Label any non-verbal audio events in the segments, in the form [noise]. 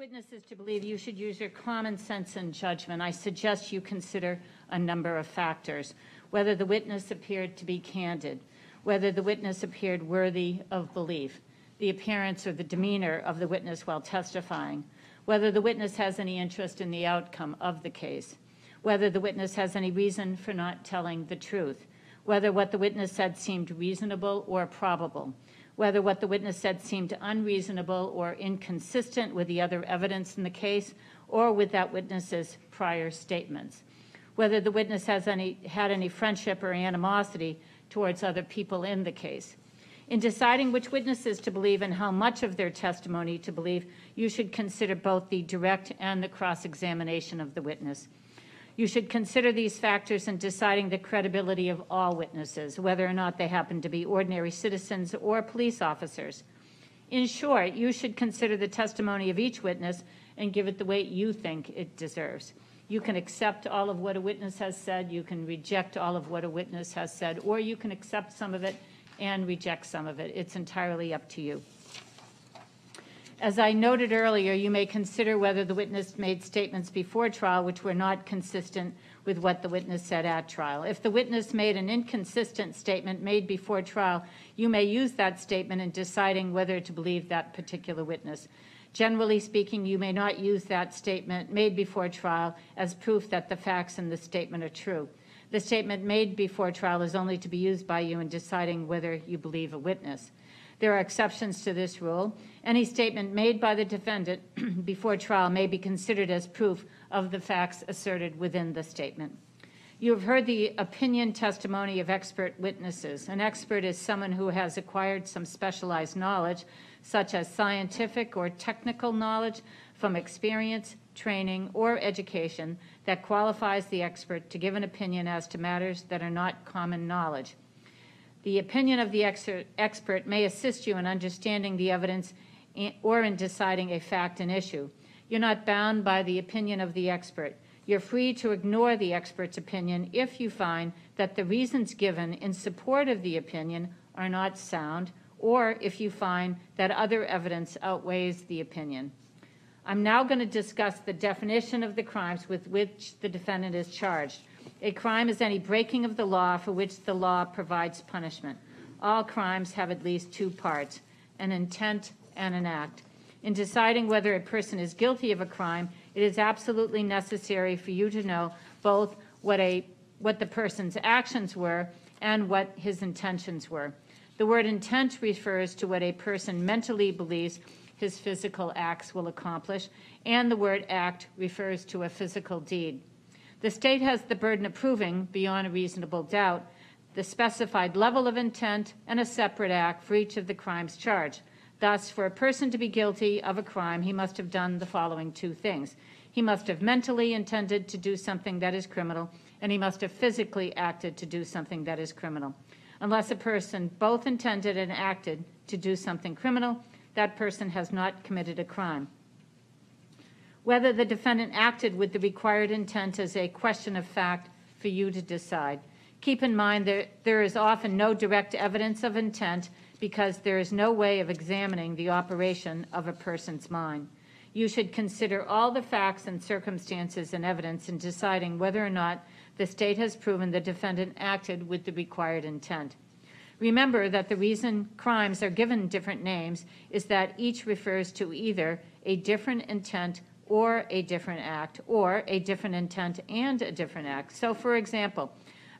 witnesses to believe you should use your common sense and judgment, I suggest you consider a number of factors. Whether the witness appeared to be candid, whether the witness appeared worthy of belief, the appearance or the demeanor of the witness while testifying, whether the witness has any interest in the outcome of the case, whether the witness has any reason for not telling the truth, whether what the witness said seemed reasonable or probable, whether what the witness said seemed unreasonable or inconsistent with the other evidence in the case or with that witness's prior statements, whether the witness has any, had any friendship or animosity towards other people in the case. In deciding which witnesses to believe and how much of their testimony to believe, you should consider both the direct and the cross-examination of the witness. You should consider these factors in deciding the credibility of all witnesses, whether or not they happen to be ordinary citizens or police officers. In short, you should consider the testimony of each witness and give it the weight you think it deserves. You can accept all of what a witness has said, you can reject all of what a witness has said, or you can accept some of it and reject some of it. It's entirely up to you. As I noted earlier, you may consider whether the witness made statements before trial which were not consistent with what the witness said at trial. If the witness made an inconsistent statement made before trial, you may use that statement in deciding whether to believe that particular witness. Generally speaking, you may not use that statement made before trial as proof that the facts in the statement are true. The statement made before trial is only to be used by you in deciding whether you believe a witness. There are exceptions to this rule. Any statement made by the defendant [clears throat] before trial may be considered as proof of the facts asserted within the statement. You have heard the opinion testimony of expert witnesses. An expert is someone who has acquired some specialized knowledge, such as scientific or technical knowledge from experience, training, or education that qualifies the expert to give an opinion as to matters that are not common knowledge. The opinion of the expert may assist you in understanding the evidence or in deciding a fact and issue. You're not bound by the opinion of the expert. You're free to ignore the expert's opinion if you find that the reasons given in support of the opinion are not sound or if you find that other evidence outweighs the opinion. I'm now going to discuss the definition of the crimes with which the defendant is charged. A crime is any breaking of the law for which the law provides punishment. All crimes have at least two parts, an intent and an act. In deciding whether a person is guilty of a crime, it is absolutely necessary for you to know both what, a, what the person's actions were and what his intentions were. The word intent refers to what a person mentally believes his physical acts will accomplish, and the word act refers to a physical deed. The state has the burden of proving, beyond a reasonable doubt, the specified level of intent and a separate act for each of the crimes charged. Thus, for a person to be guilty of a crime, he must have done the following two things. He must have mentally intended to do something that is criminal, and he must have physically acted to do something that is criminal. Unless a person both intended and acted to do something criminal, that person has not committed a crime. Whether the defendant acted with the required intent is a question of fact for you to decide. Keep in mind that there is often no direct evidence of intent because there is no way of examining the operation of a person's mind. You should consider all the facts and circumstances and evidence in deciding whether or not the state has proven the defendant acted with the required intent. Remember that the reason crimes are given different names is that each refers to either a different intent or a different act, or a different intent and a different act. So for example,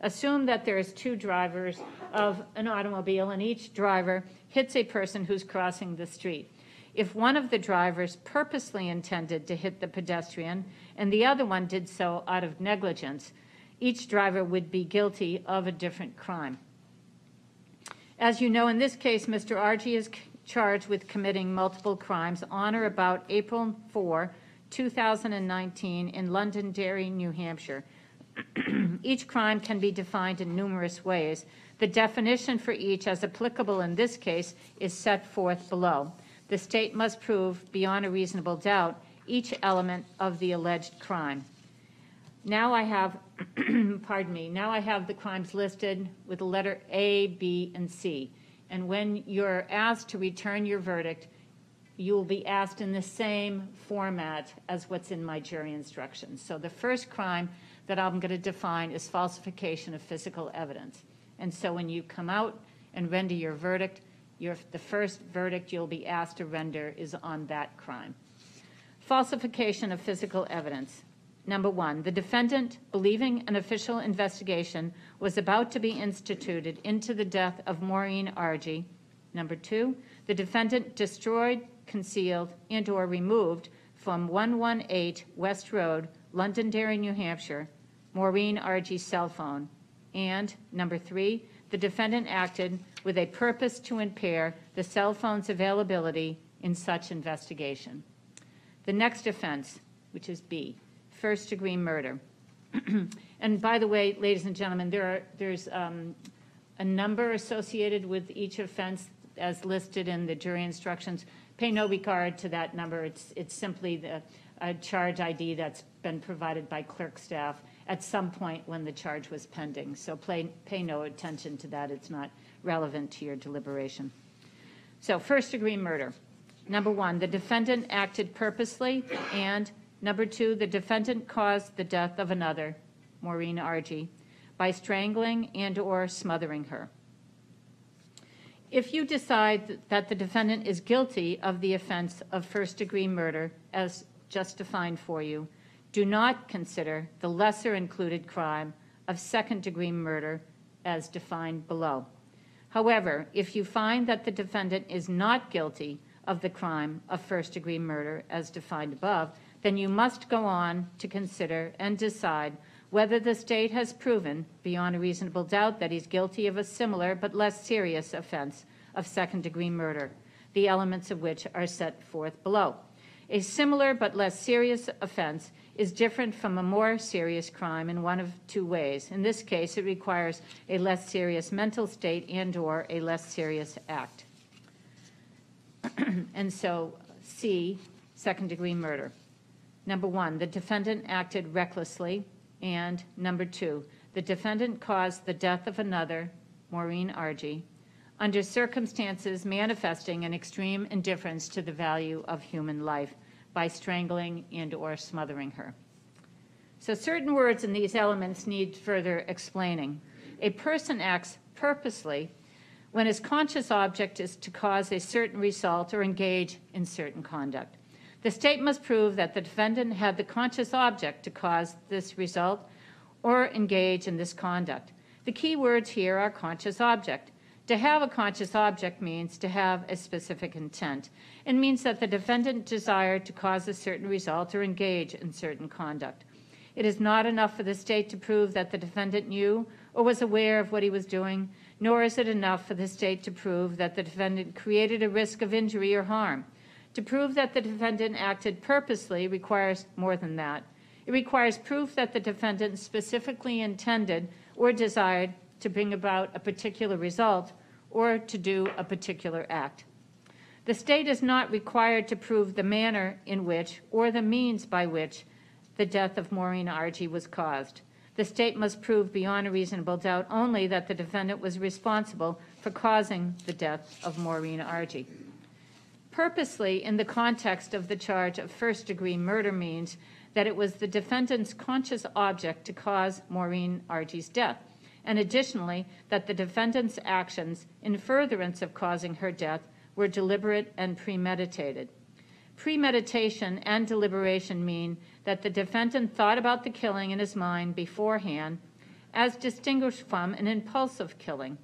assume that there's two drivers of an automobile and each driver hits a person who's crossing the street. If one of the drivers purposely intended to hit the pedestrian and the other one did so out of negligence, each driver would be guilty of a different crime. As you know, in this case, Mr. Argie is charged with committing multiple crimes on or about April 4, 2019 in Londonderry, New Hampshire. [clears throat] each crime can be defined in numerous ways. The definition for each, as applicable in this case, is set forth below. The state must prove, beyond a reasonable doubt, each element of the alleged crime. Now I have, [clears throat] pardon me, now I have the crimes listed with the letter A, B, and C. And when you're asked to return your verdict, you will be asked in the same format as what's in my jury instructions. So the first crime that I'm going to define is falsification of physical evidence. And so when you come out and render your verdict, your, the first verdict you'll be asked to render is on that crime. Falsification of physical evidence. Number one, the defendant, believing an official investigation was about to be instituted into the death of Maureen Argie. Number two, the defendant destroyed, concealed, and/or removed from 118 West Road, Londonderry, New Hampshire, Maureen Argie's cell phone. And number three, the defendant acted with a purpose to impair the cell phone's availability in such investigation. The next offense, which is B, first-degree murder. [clears throat] And by the way, ladies and gentlemen, there are, there's um, a number associated with each offense as listed in the jury instructions. Pay no regard to that number. It's, it's simply the, a charge ID that's been provided by clerk staff at some point when the charge was pending. So pay, pay no attention to that. It's not relevant to your deliberation. So first-degree murder. Number one, the defendant acted purposely, and number two, the defendant caused the death of another, Maureen Argie, by strangling and/or smothering her. If you decide that the defendant is guilty of the offense of first-degree murder as just defined for you, do not consider the lesser included crime of second-degree murder as defined below. However, if you find that the defendant is not guilty of the crime of first-degree murder as defined above, then you must go on to consider and decide whether the state has proven beyond a reasonable doubt that he's guilty of a similar but less serious offense of second-degree murder, the elements of which are set forth below. A similar but less serious offense is different from a more serious crime in one of two ways. In this case, it requires a less serious mental state and/or a less serious act. [clears throat] And so, C, second-degree murder. Number one, the defendant acted recklessly, and number two, the defendant caused the death of another, Maureen Argie, under circumstances manifesting an extreme indifference to the value of human life by strangling and/or smothering her. So certain words in these elements need further explaining. A person acts purposely when his conscious object is to cause a certain result or engage in certain conduct. The state must prove that the defendant had the conscious object to cause this result or engage in this conduct. The key words here are conscious object. To have a conscious object means to have a specific intent. It means that the defendant desired to cause a certain result or engage in certain conduct. It is not enough for the state to prove that the defendant knew or was aware of what he was doing, nor is it enough for the state to prove that the defendant created a risk of injury or harm. To prove that the defendant acted purposely requires more than that. It requires proof that the defendant specifically intended or desired to bring about a particular result or to do a particular act. The state is not required to prove the manner in which or the means by which the death of Maureen Argie was caused. The state must prove beyond a reasonable doubt only that the defendant was responsible for causing the death of Maureen Argie. Purposely, in the context of the charge of first-degree murder, means that it was the defendant's conscious object to cause Maureen Argie's death, and additionally, that the defendant's actions in furtherance of causing her death were deliberate and premeditated. Premeditation and deliberation mean that the defendant thought about the killing in his mind beforehand, as distinguished from an impulsive killing.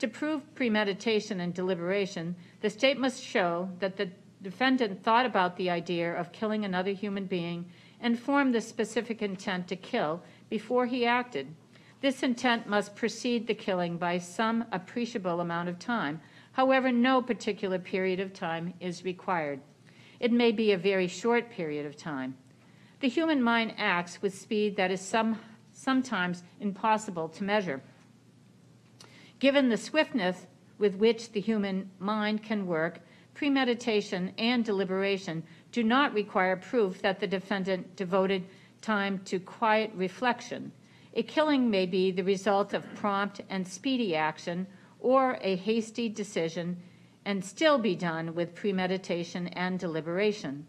To prove premeditation and deliberation, the state must show that the defendant thought about the idea of killing another human being and formed the specific intent to kill before he acted. This intent must precede the killing by some appreciable amount of time. However, no particular period of time is required. It may be a very short period of time. The human mind acts with speed that is some, sometimes impossible to measure. Given the swiftness with which the human mind can work, premeditation and deliberation do not require proof that the defendant devoted time to quiet reflection. A killing may be the result of prompt and speedy action or a hasty decision and still be done with premeditation and deliberation.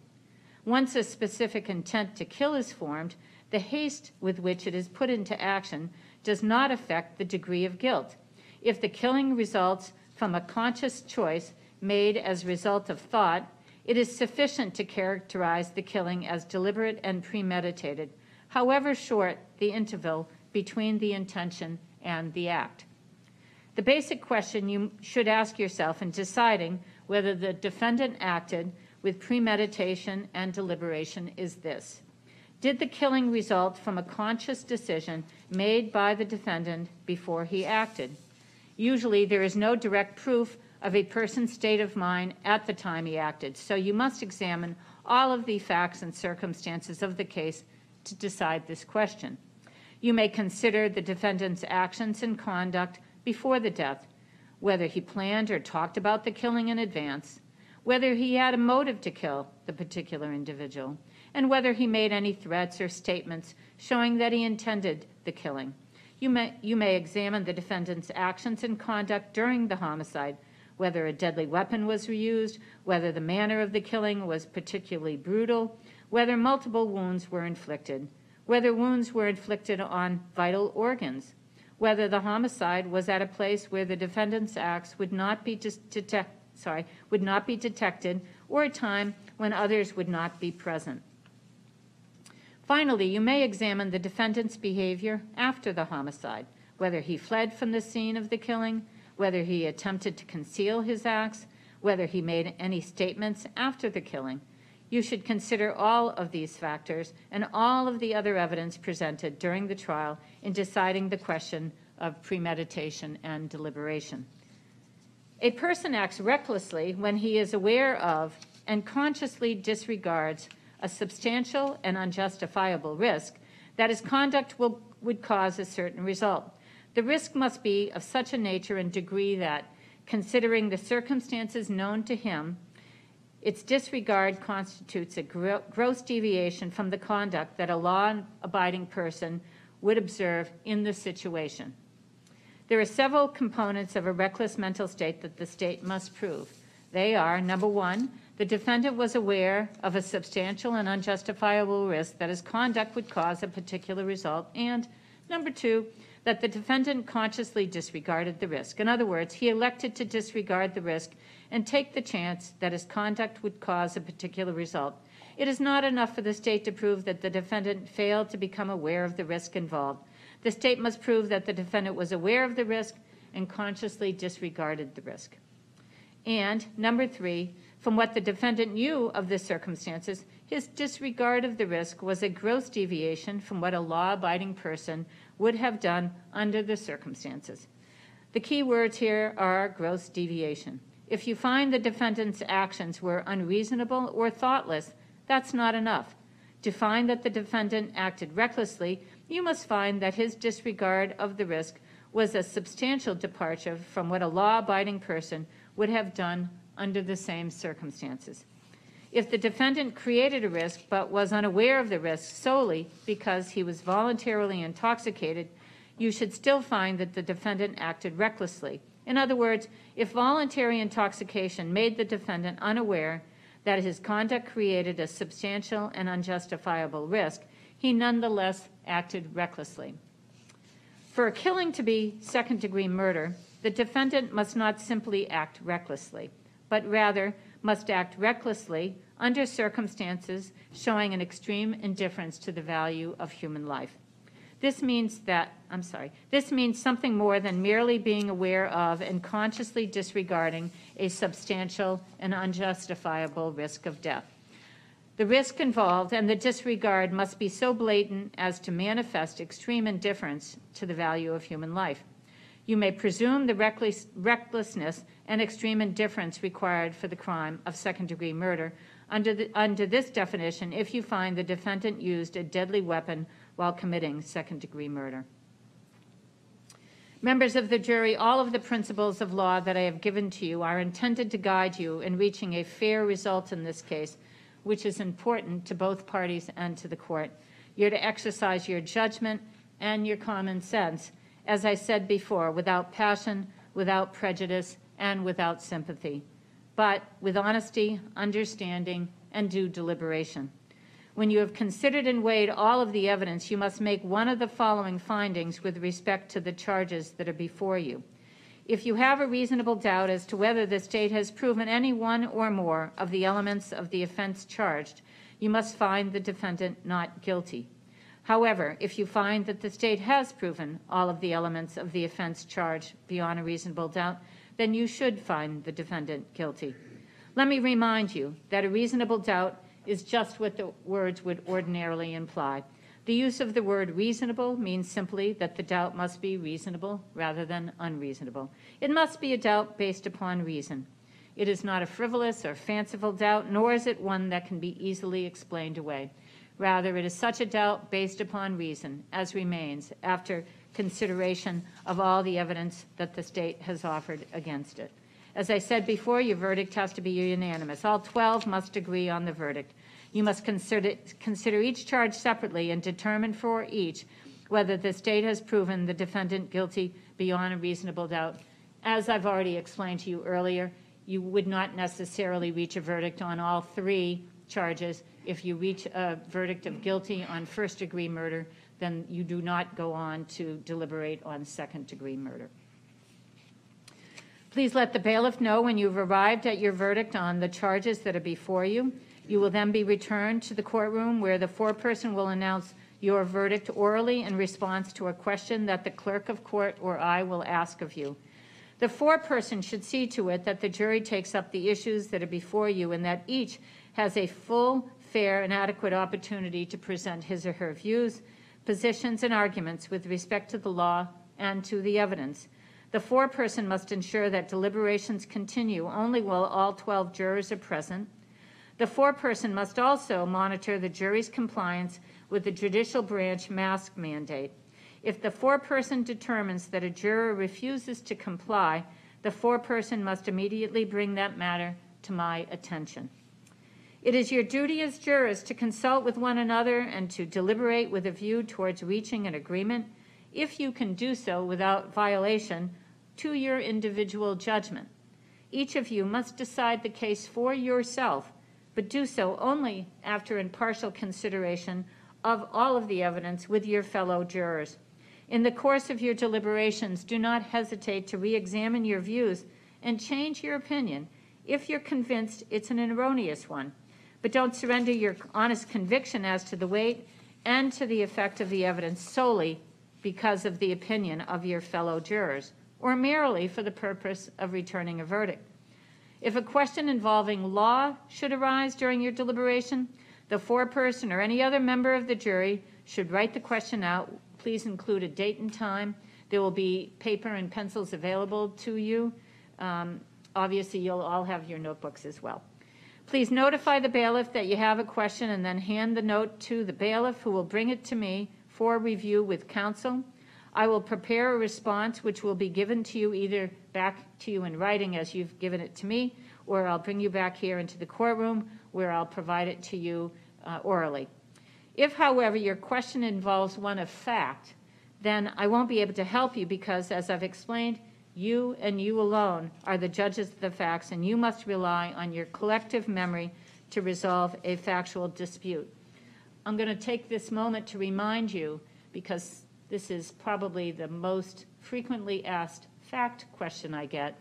Once a specific intent to kill is formed, the haste with which it is put into action does not affect the degree of guilt. If the killing results from a conscious choice made as a result of thought, it is sufficient to characterize the killing as deliberate and premeditated, however short the interval between the intention and the act. The basic question you should ask yourself in deciding whether the defendant acted with premeditation and deliberation is this. Did the killing result from a conscious decision made by the defendant before he acted? Usually, there is no direct proof of a person's state of mind at the time he acted, so you must examine all of the facts and circumstances of the case to decide this question. You may consider the defendant's actions and conduct before the death, whether he planned or talked about the killing in advance, whether he had a motive to kill the particular individual, and whether he made any threats or statements showing that he intended the killing. You may, you may examine the defendant's actions and conduct during the homicide, whether a deadly weapon was used, whether the manner of the killing was particularly brutal, whether multiple wounds were inflicted, whether wounds were inflicted on vital organs, whether the homicide was at a place where the defendant's acts would not be detect, sorry, would not be detected, or a time when others would not be present. Finally, you may examine the defendant's behavior after the homicide, whether he fled from the scene of the killing, whether he attempted to conceal his acts, whether he made any statements after the killing. You should consider all of these factors and all of the other evidence presented during the trial in deciding the question of premeditation and deliberation. A person acts recklessly when he is aware of and consciously disregards a substantial and unjustifiable risk that his conduct will, would cause a certain result. The risk must be of such a nature and degree that, considering the circumstances known to him, its disregard constitutes a gro- gross deviation from the conduct that a law abiding person would observe in the situation. There are several components of a reckless mental state that the state must prove. They are number one, the defendant was aware of a substantial and unjustifiable risk that his conduct would cause a particular result, and number two, that the defendant consciously disregarded the risk. In other words, he elected to disregard the risk and take the chance that his conduct would cause a particular result. It is not enough for the state to prove that the defendant failed to become aware of the risk involved. The state must prove that the defendant was aware of the risk and consciously disregarded the risk. And number three, from what the defendant knew of the circumstances, his disregard of the risk was a gross deviation from what a law abiding person would have done under the circumstances. The key words here are gross deviation. If you find the defendant's actions were unreasonable or thoughtless, that's not enough. To find that the defendant acted recklessly, you must find that his disregard of the risk was a substantial departure from what a law abiding person would have done under the same circumstances. If the defendant created a risk but was unaware of the risk solely because he was voluntarily intoxicated, you should still find that the defendant acted recklessly. In other words, if voluntary intoxication made the defendant unaware that his conduct created a substantial and unjustifiable risk, he nonetheless acted recklessly. For a killing to be second degree murder, the defendant must not simply act recklessly but rather must act recklessly under circumstances showing an extreme indifference to the value of human life. This means that, I'm sorry, this means something more than merely being aware of and consciously disregarding a substantial and unjustifiable risk of death. The risk involved and the disregard must be so blatant as to manifest extreme indifference to the value of human life. You may presume the reckless, recklessness and extreme indifference required for the crime of second degree murder under, the, under this definition if you find the defendant used a deadly weapon while committing second degree murder. Members of the jury, all of the principles of law that I have given to you are intended to guide you in reaching a fair result in this case, which is important to both parties and to the court. You're to exercise your judgment and your common sense as I said before, without passion, without prejudice, and without sympathy. but with honesty, understanding, and due deliberation. When you have considered and weighed all of the evidence, you must make one of the following findings with respect to the charges that are before you. If you have a reasonable doubt as to whether the state has proven any one or more of the elements of the offense charged, you must find the defendant not guilty. However, if you find that the state has proven all of the elements of the offense charged beyond a reasonable doubt, then you should find the defendant guilty. Let me remind you that a reasonable doubt is just what the words would ordinarily imply. The use of the word reasonable means simply that the doubt must be reasonable rather than unreasonable. It must be a doubt based upon reason. It is not a frivolous or fanciful doubt, nor is it one that can be easily explained away. Rather, it is such a doubt based upon reason as remains after consideration of all the evidence that the state has offered against it. As I said before, your verdict has to be unanimous. All 12 must agree on the verdict. You must consider, consider each charge separately and determine for each whether the state has proven the defendant guilty beyond a reasonable doubt. As I've already explained to you earlier, you would not necessarily reach a verdict on all three charges. If you reach a verdict of guilty on first degree murder, then you do not go on to deliberate on second degree murder. Please let the bailiff know when you've arrived at your verdict on the charges that are before you. You will then be returned to the courtroom where the foreperson will announce your verdict orally in response to a question that the clerk of court or I will ask of you. The foreperson should see to it that the jury takes up the issues that are before you and that each has a full, fair, and adequate opportunity to present his or her views, positions, and arguments with respect to the law and to the evidence. The foreperson must ensure that deliberations continue only while all 12 jurors are present. The foreperson must also monitor the jury's compliance with the judicial branch mask mandate. If the foreperson determines that a juror refuses to comply, the foreperson must immediately bring that matter to my attention. It is your duty as jurors to consult with one another and to deliberate with a view towards reaching an agreement, if you can do so without violation to your individual judgment. Each of you must decide the case for yourself, but do so only after impartial consideration of all of the evidence with your fellow jurors. In the course of your deliberations, do not hesitate to re examine your views and change your opinion if you're convinced it's an erroneous one. But don't surrender your honest conviction as to the weight and to the effect of the evidence solely because of the opinion of your fellow jurors or merely for the purpose of returning a verdict. If a question involving law should arise during your deliberation, the foreperson or any other member of the jury should write the question out. Please include a date and time. There will be paper and pencils available to you. Um, obviously, you'll all have your notebooks as well. Please notify the bailiff that you have a question and then hand the note to the bailiff who will bring it to me for review with counsel. I will prepare a response which will be given to you either back to you in writing as you've given it to me, or I'll bring you back here into the courtroom where I'll provide it to you uh, orally. If, however, your question involves one of fact, then I won't be able to help you because, as I've explained, you and you alone are the judges of the facts, and you must rely on your collective memory to resolve a factual dispute. I'm going to take this moment to remind you, because this is probably the most frequently asked fact question I get.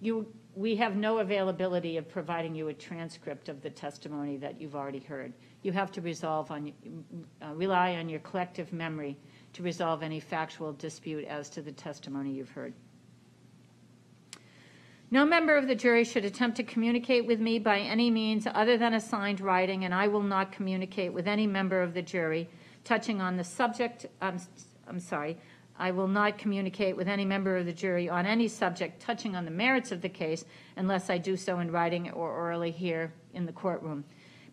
You, we have no availability of providing you a transcript of the testimony that you've already heard. You have to resolve on, uh, rely on your collective memory to resolve any factual dispute as to the testimony you've heard. No member of the jury should attempt to communicate with me by any means other than a signed writing, and I will not communicate with any member of the jury touching on the subject, um, I'm sorry, I will not communicate with any member of the jury on any subject touching on the merits of the case unless I do so in writing or orally here in the courtroom.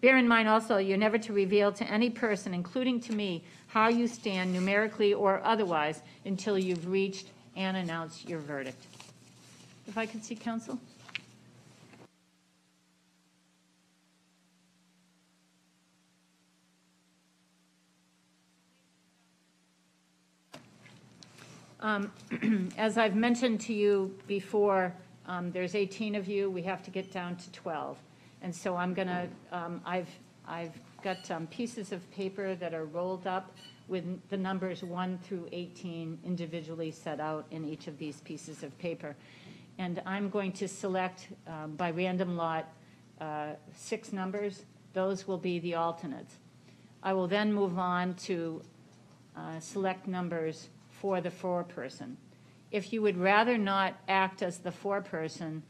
Bear in mind also, you're never to reveal to any person, including to me, how you stand numerically or otherwise until you've reached and announced your verdict. If I could see counsel? Um, [clears throat] As I've mentioned to you before, um, there's 18 of you, we have to get down to 12. And so I'm going to, I've, I've got um, pieces of paper that are rolled up with the numbers 1 through 18 individually set out in each of these pieces of paper. And I'm going to select um, by random lot uh, six numbers. Those will be the alternates. I will then move on to uh, select numbers for the foreperson. If you would rather not act as the foreperson,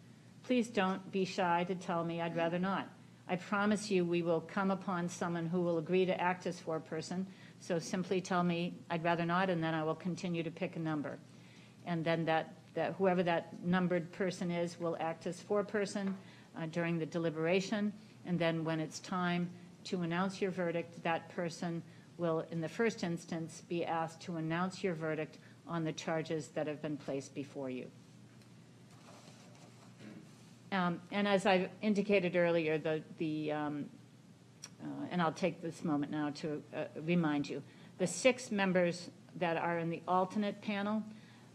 please don't be shy to tell me I'd rather not. I promise you, we will come upon someone who will agree to act as foreperson, so simply tell me I'd rather not, and then I will continue to pick a number. And then that, that whoever that numbered person is will act as foreperson uh, during the deliberation, and then when it's time to announce your verdict, that person will, in the first instance, be asked to announce your verdict on the charges that have been placed before you. Um, And as I indicated earlier, the, the, um, uh, and I'll take this moment now to uh, remind you, the six members that are in the alternate panel,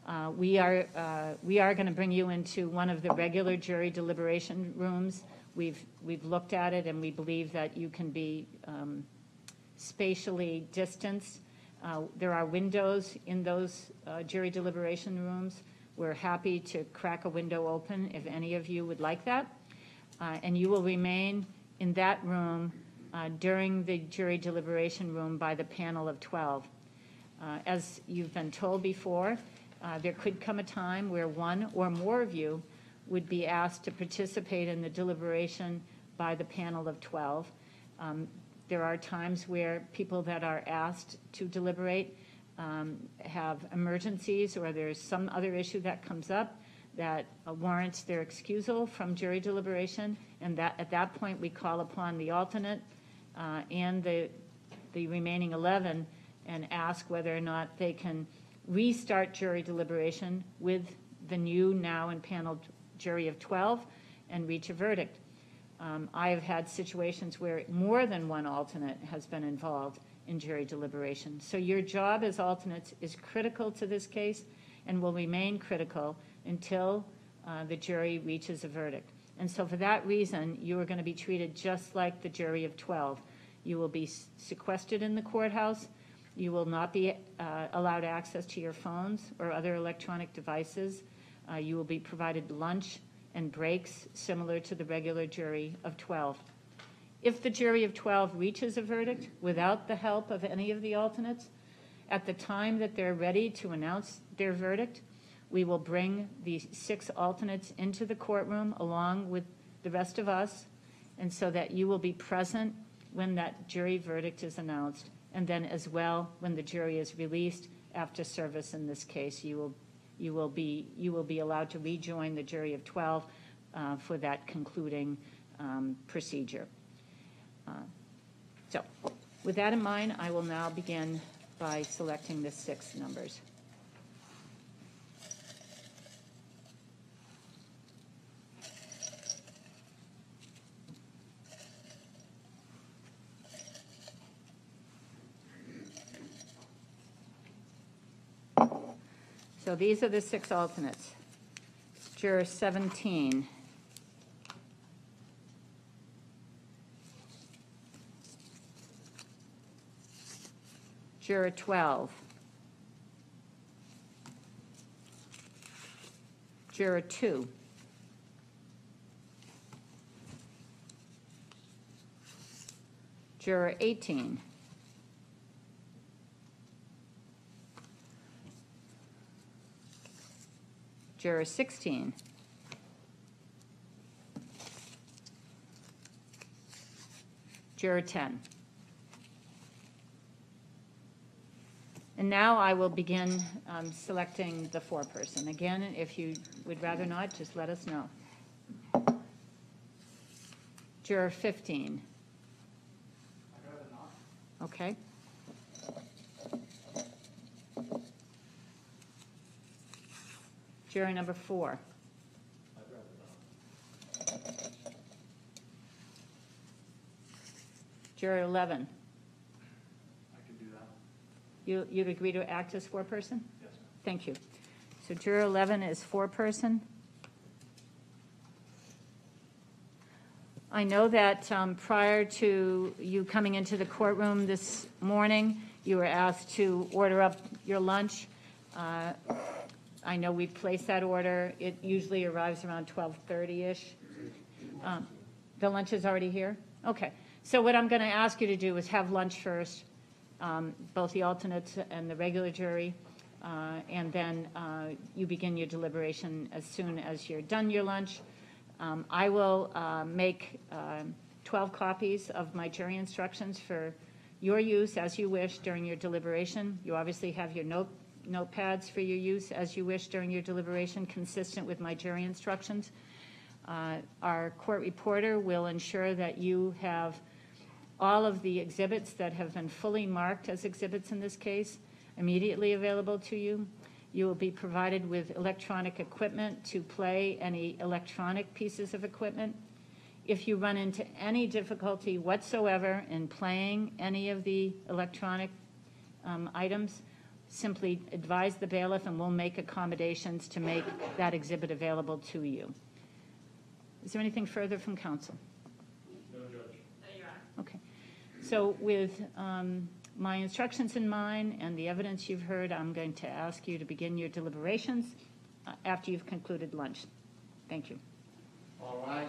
uh, we are, uh, we are going to bring you into one of the regular jury deliberation rooms. We've, we've looked at it, and we believe that you can be um, spatially distanced. Uh, There are windows in those uh, jury deliberation rooms. We're happy to crack a window open if any of you would like that. Uh, And you will remain in that room uh, during the jury deliberation room by the panel of 12. Uh, As you've been told before, uh, there could come a time where one or more of you would be asked to participate in the deliberation by the panel of 12. Um, There are times where people that are asked to deliberate um, have emergencies, or there's some other issue that comes up that uh, warrants their excusal from jury deliberation, and that, at that point, we call upon the alternate uh, and the, the remaining 11 and ask whether or not they can restart jury deliberation with the new now impaneled jury of 12 and reach a verdict. Um, I have had situations where more than one alternate has been involved in jury deliberation. So your job as alternates is critical to this case and will remain critical until uh, the jury reaches a verdict. And so for that reason, you are going to be treated just like the jury of 12. You will be sequestered in the courthouse. You will not be uh, allowed access to your phones or other electronic devices. Uh, You will be provided lunch and breaks similar to the regular jury of 12. If the jury of 12 reaches a verdict without the help of any of the alternates, at the time that they're ready to announce their verdict, we will bring the six alternates into the courtroom along with the rest of us, and so that you will be present when that jury verdict is announced, and then as well, when the jury is released after service in this case, you will, you will be, you will be allowed to rejoin the jury of 12 uh, for that concluding um, procedure. Uh, So, with that in mind, I will now begin by selecting the six numbers. So these are the six alternates. Juror 17. Juror 12. Juror 2. Juror 18. Juror 16. Juror 10. And now I will begin um, selecting the foreperson. Again, if you would rather not, just let us know. Juror 15. Okay. Juror number four. Juror 11. I can do that. You, you'd agree to act as foreperson? Yes. Thank you. So juror 11 is foreperson. I know that um, prior to you coming into the courtroom this morning, you were asked to order up your lunch. Uh, I know we placed that order. It usually arrives around 12:30-ish. Um, The lunch is already here? Okay. So what I'm going to ask you to do is have lunch first, um, both the alternates and the regular jury, uh, and then uh, you begin your deliberation as soon as you're done your lunch. Um, I will uh, make um, 12 copies of my jury instructions for your use as you wish during your deliberation. You obviously have your note notepads for your use as you wish during your deliberation, consistent with my jury instructions. Uh, Our court reporter will ensure that you have all of the exhibits that have been fully marked as exhibits in this case immediately available to you. You will be provided with electronic equipment to play any electronic pieces of equipment. If you run into any difficulty whatsoever in playing any of the electronic um, items, simply advise the bailiff and we'll make accommodations to make that exhibit available to you. Is there anything further from counsel? No, Judge. Okay. So with um, my instructions in mind and the evidence you've heard, I'm going to ask you to begin your deliberations uh, after you've concluded lunch. Thank you. All rise.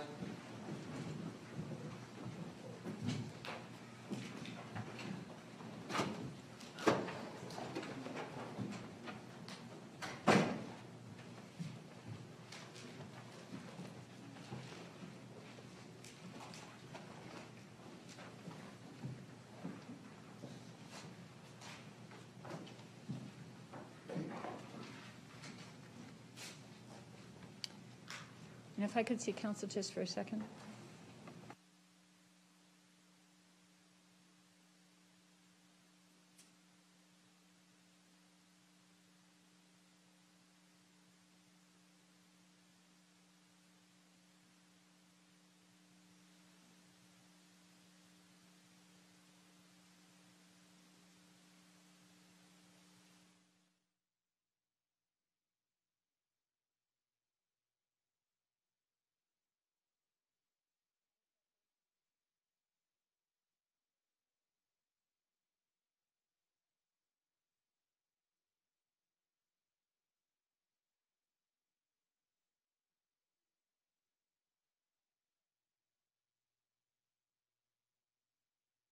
And if I could see counsel just for a second?